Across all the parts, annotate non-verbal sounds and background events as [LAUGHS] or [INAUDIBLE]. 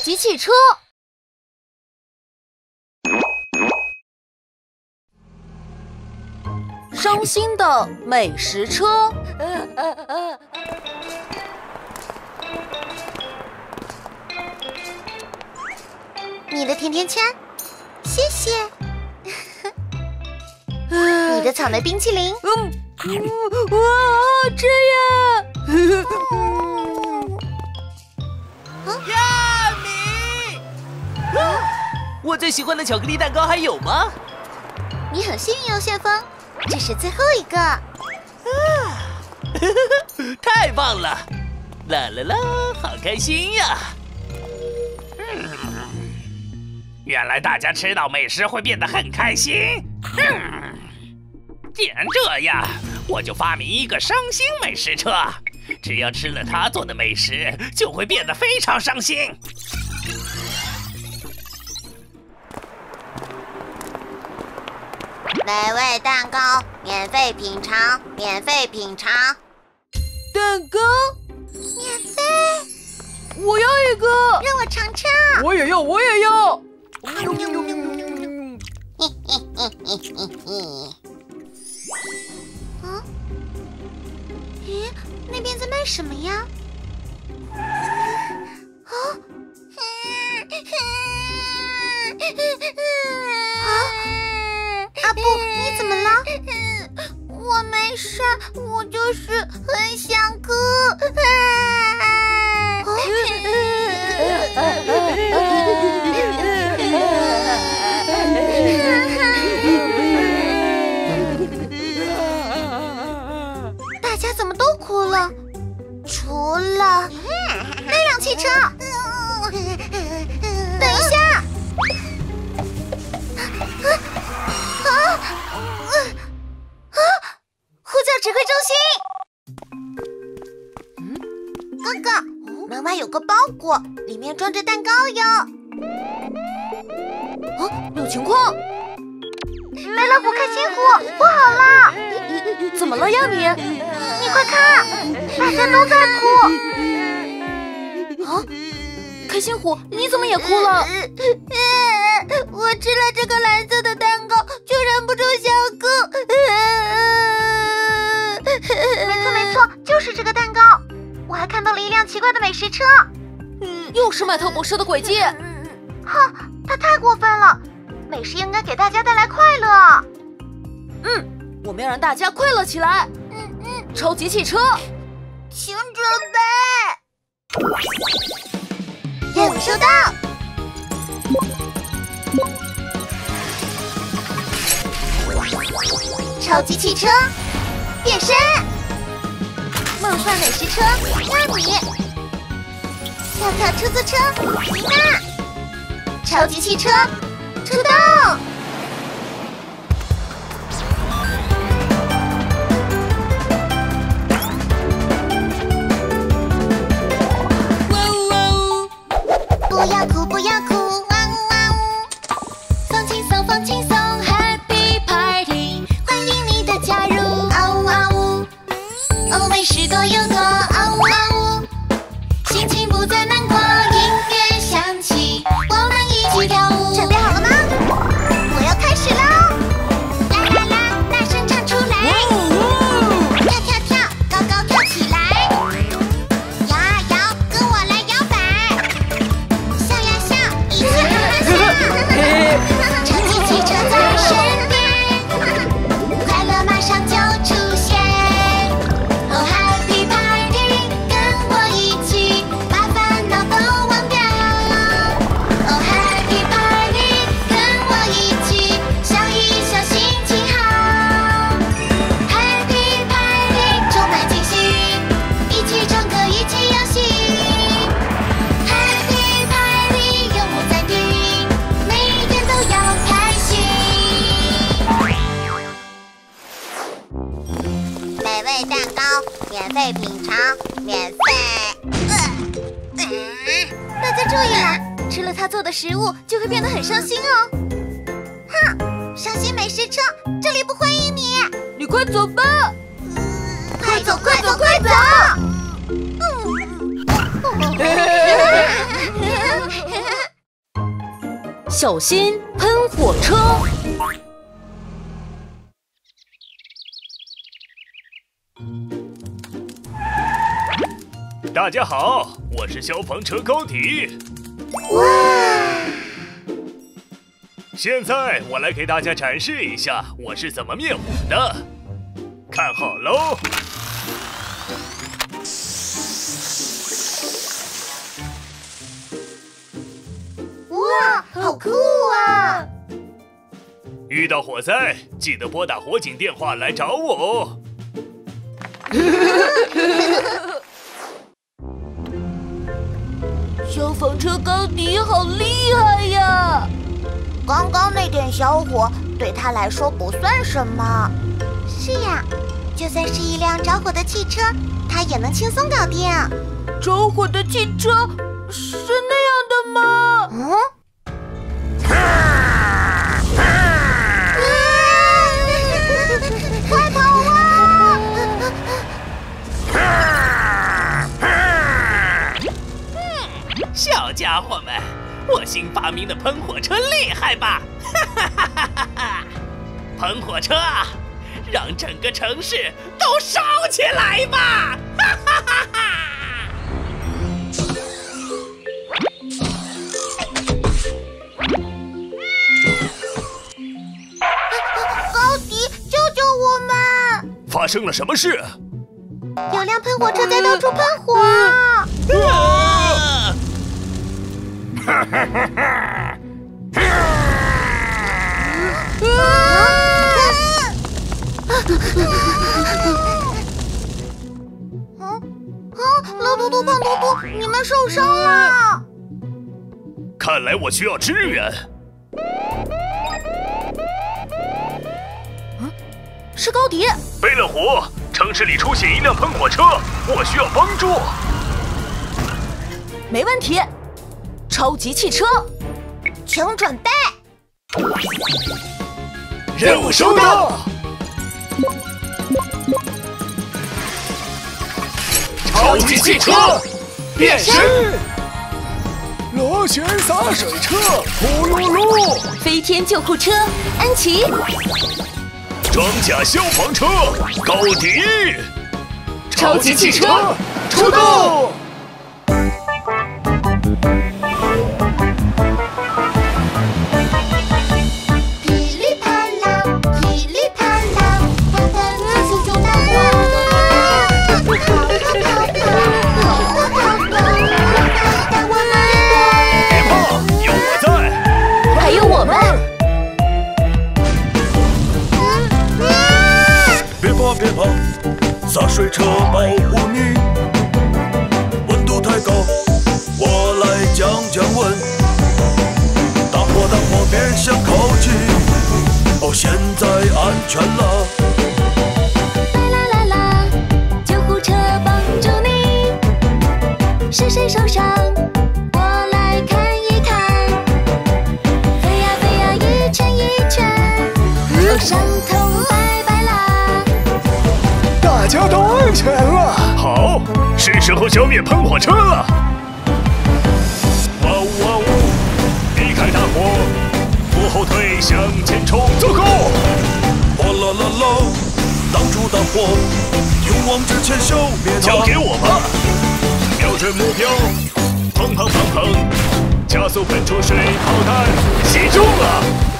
级汽车。伤心的美食车。你的甜甜圈，谢谢。你的草莓冰淇淋，嗯，哇，好吃呀！亚米，我最喜欢的巧克力蛋糕还有吗？你很幸运哦，旋风，这是最后一个。啊 [LAUGHS] 太棒了！啦啦啦，好开心呀！嗯，原来大家吃到美食会变得很开心。嗯，既然这样，我就发明一个伤心美食车。只要吃了他做的美食，就会变得非常伤心。美味蛋糕，免费品尝，免费品尝，蛋糕，免费，我要一个，让我尝尝。我也要，我也要。嘿嘿嘿嘿嘿嘿。嗯？咦，那边在卖什么呀？啊？阿布，你怎么了？[LAUGHS] 我没事，我就是很想哭。啊 [LAUGHS] 哥哥，门外有个包裹，里面装着蛋糕哟。啊，有情况！梅乐虎、开心虎，不好了！怎么了呀你？你快看，大家都在哭。啊，开心虎，你怎么也哭了？[LAUGHS] 我吃了这个蓝色的蛋糕，就忍不住想还看到了一辆奇怪的美食车。嗯，又是麦特博士的诡计。哼，他太过分了。美食应该给大家带来快乐。嗯，我们要让大家快乐起来。嗯嗯，超级汽车，请准备。任务收到。超级汽车变身，梦幻美食车让你，跳跳出租车妮娜，超级汽车出动。的食物就会变得很伤心哦。哼，伤心美食车，这里不欢迎你。你快走吧。快走，快走，快走！小心喷火车！大家好，我是消防车高迪。哇！现在我来给大家展示一下我是怎么灭火的，看好喽！哇，好酷啊！遇到火灾记得拨打火警电话来找我 [LAUGHS] 消防车钢笛好厉害呀！刚刚那点小火对他来说不算什么。是呀，就算是一辆着火的汽车，他也能轻松搞定。着火的汽车是那样的吗？嗯。家伙们，我新发明的喷火车厉害吧？哈哈哈哈哈！喷火车啊，让整个城市都烧起来吧！哈哈哈哈！高迪，救救我们！发生了什么事？有辆喷火车在到处喷火。啊！哈哈哈哈！啊啊！老嘟嘟、胖嘟嘟，你们受伤了！看来我需要支援。是高迪。贝勒虎，城市里出现一辆喷火车，我需要帮助。没问题，超级汽车，请准备。任务收到。超级汽车变身，螺旋洒水车，呼噜噜，飞天救护车，安琪，装甲消防车，高迪，超级汽车出动！家都安全了。好，是时候消灭喷火车了。哇呜哇呜，避开大火，不后退，向前冲，走 go！哗啦啦啦，挡住大火，勇往直前消灭它。交给我吧，瞄准目标，砰砰砰砰，加速喷出水炮弹，击中了。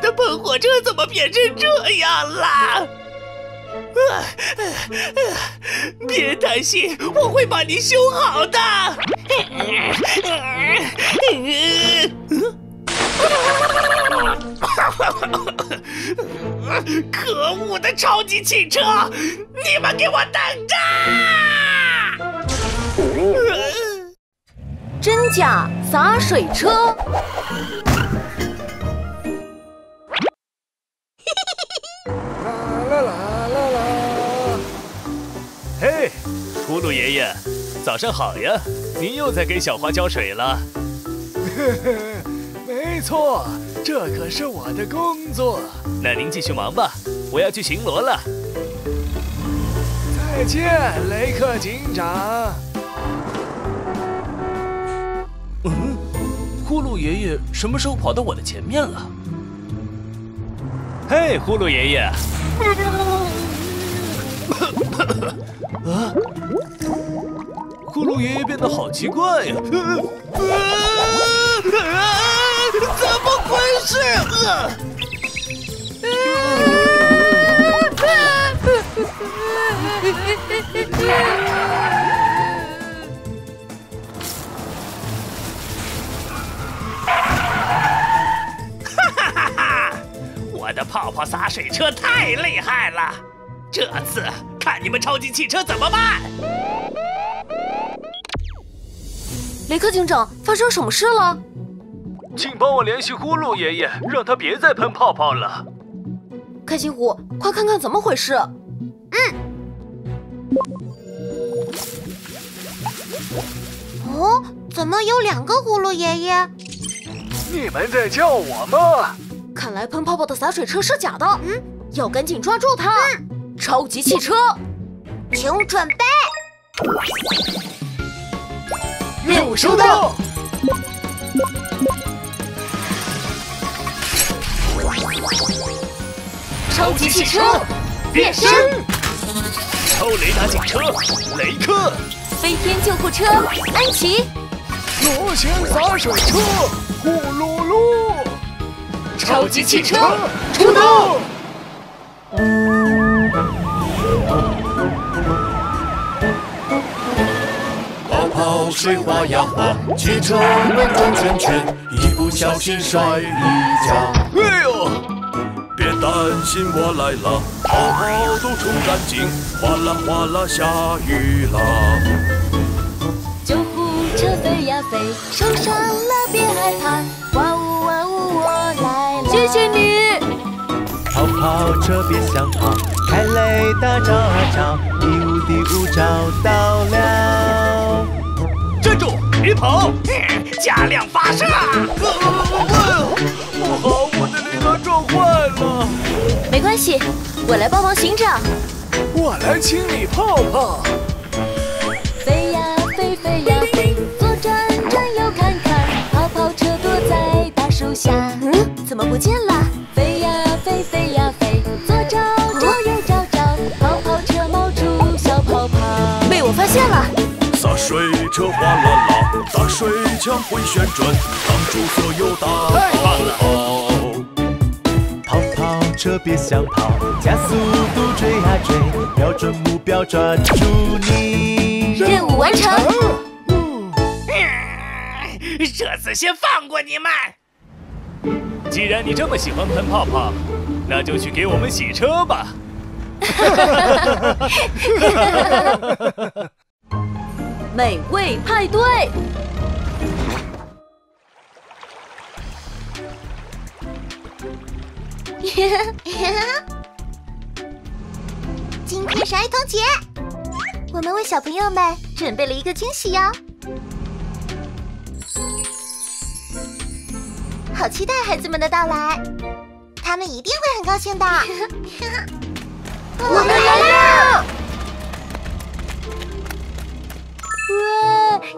的喷火车怎么变成这样了？啊别担心，我会把你修好的。可恶的超级汽车，你们给我等着！真假洒水车，啦啦啦啦啦！嘿，葫芦爷爷，早上好呀！您又在给小花浇水了。[LAUGHS] 没错，这可是我的工作。那您继续忙吧，我要去巡逻了。再见，雷克警长。嗯，呼噜爷爷什么时候跑到我的前面了？嘿，呼噜爷爷。[LAUGHS] [LAUGHS] 啊！呼噜爷爷变得好奇怪呀！怎么回事？哈哈哈哈！我的泡泡洒水车太厉害了，这次看你们超级汽车怎么办！[LAUGHS] 雷克警长，发生什么事了？请帮我联系呼噜爷爷，让他别再喷泡泡了。开心虎，快看看怎么回事！嗯。哦，怎么有两个呼噜爷爷？你们在叫我吗？看来喷泡泡的洒水车是假的。嗯，要赶紧抓住它。嗯，超级汽车，请准备。任务收到。超级汽车变身，超雷达警车雷克，飞天救护车安琪，螺旋洒水车呼噜噜，超级汽车出动。泡泡水花呀花，汽车轮转圈圈，一不小心摔一跤。哎呦！别担心，我来了，泡泡都冲干净，哗啦哗啦下雨啦。救护车飞呀飞，受伤了别害怕，哇呜哇呜我来了。谢谢你。跑跑车别想跑，开雷达找啊找，第五第五找到了。别跑！加量发射！不好，我的雷达撞坏了。没关系，我来帮忙寻找。我来清理泡泡。飞呀飞，飞呀飞，左转转右看看，泡泡车躲在大树下。嗯，怎么不见了？飞，啦，大水枪会旋转，挡住所有大泡泡。泡泡车别想跑，加速度追啊追，瞄准目标抓住你。任务完成。这次先放过你们。既然你这么喜欢喷泡泡，那就去给我们洗车吧。美味派对。今天是儿童节，我们为小朋友们准备了一个惊喜哟，好期待孩子们的到来，他们一定会很高兴的。[LAUGHS] [LAUGHS] 我们来了！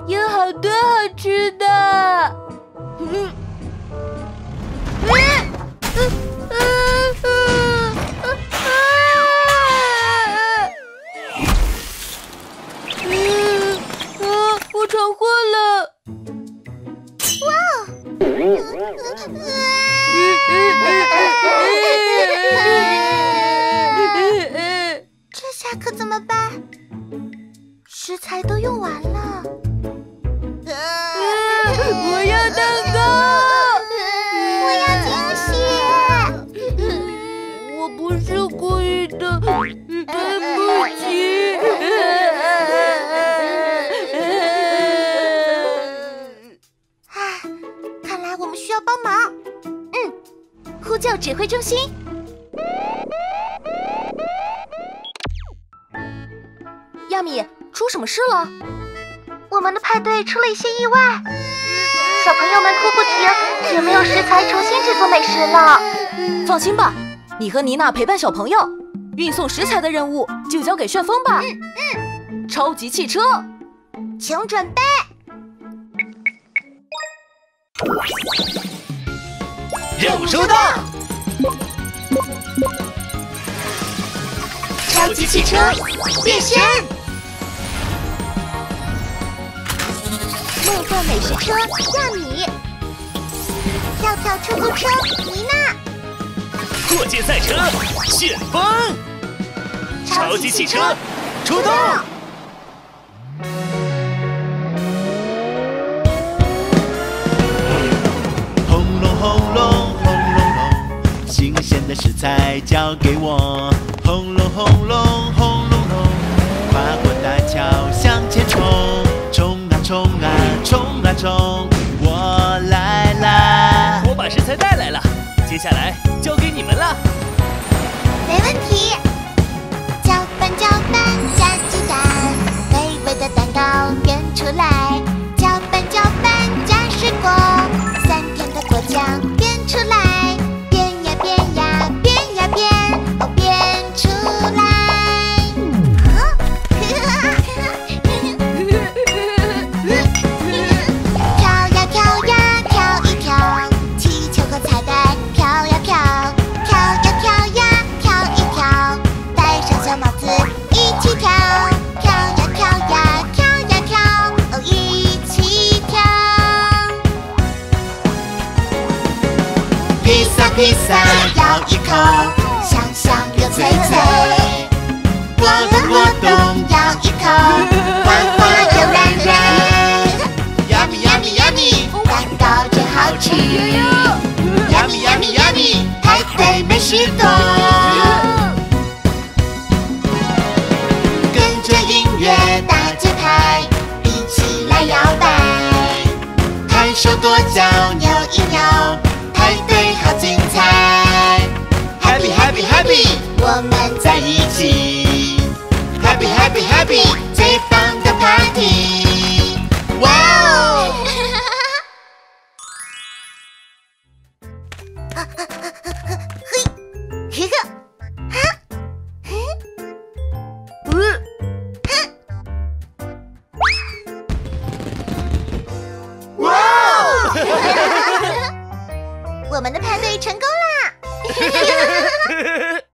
有好多好吃的！嗯，我要蛋糕！我要惊喜！我不是故意的，对不起。啊，看来我们需要帮忙。嗯，呼叫指挥中心。亚米，出什么事了？我们的派对出了一些意外，小朋友们哭不停，也没有食材重新制作美食了。放心吧，你和妮娜陪伴小朋友，运送食材的任务就交给旋风吧。嗯嗯，超级汽车，请准备。任务收到。超级汽车变身。梦幻美食车亚米，跳跳出租车妮娜，过界赛车旋风，超级汽车出动！轰隆轰隆轰隆隆，新鲜的食材交给我。轰隆轰隆冲啊冲，我来啦！我把食材带来了，接下来交给你们了。没问题。披萨咬一口，香香又脆脆。果冻果冻咬一口，滑滑又软软。Yummy yummy yummy，蛋糕真好吃。Yummy yummy yummy，派对美食多。